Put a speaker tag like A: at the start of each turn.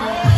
A: 네.